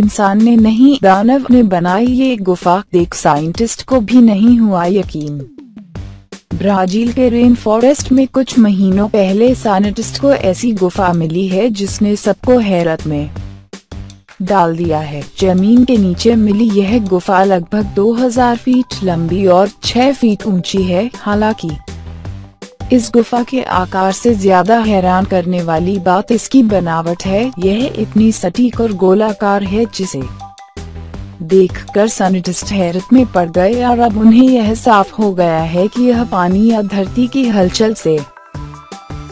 इंसान ने नहीं, दानव ने बनाई ये गुफा देख साइंटिस्ट को भी नहीं हुआ यकीन। ब्राज़ील के रेन फॉरेस्ट में कुछ महीनों पहले साइंटिस्ट को ऐसी गुफा मिली है जिसने सबको हैरत में डाल दिया है। ज़मीन के नीचे मिली यह गुफा लगभग 2000 फीट लंबी और 6 फीट ऊँची है, हालाँकि इस गुफा के आकार से ज़्यादा हैरान करने वाली बात इसकी बनावट है, यह इतनी सटीक और गोलाकार है जिसे देखकर साइंटिस्ट हैरत में पड़ गए और अब उन्हें यह साफ़ हो गया है कि यह पानी या धरती की हलचल से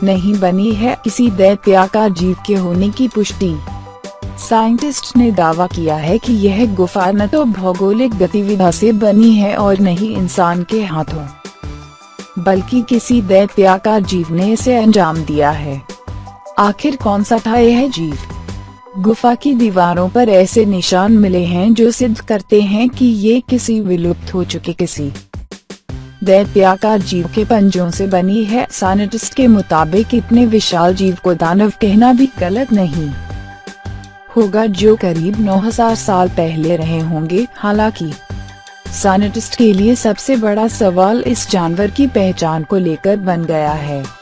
नहीं बनी है। किसी दैत्याकार जीव के होने की पुष्टि साइंटिस्ट ने दावा किया है कि यह गुफा न तो भौगोलिक गतिविधि से बनी है और न ही इंसान के हाथों। बल्कि किसी दैत्याकार जीव ने इसे अंजाम दिया है। आखिर कौन सा था यह जीव? गुफा की दीवारों पर ऐसे निशान मिले हैं जो सिद्ध करते हैं कि ये किसी विलुप्त हो चुके किसी दैत्याकार जीव के पंजों से बनी है। साइंटिस्ट के मुताबिक इतने विशाल जीव को दानव कहना भी गलत नहीं होगा। जो करीब 9000 साल पहले रहे होंगे, हालाँकि साइंटिस्ट के लिए सबसे बड़ा सवाल इस जानवर की पहचान को लेकर बन गया है।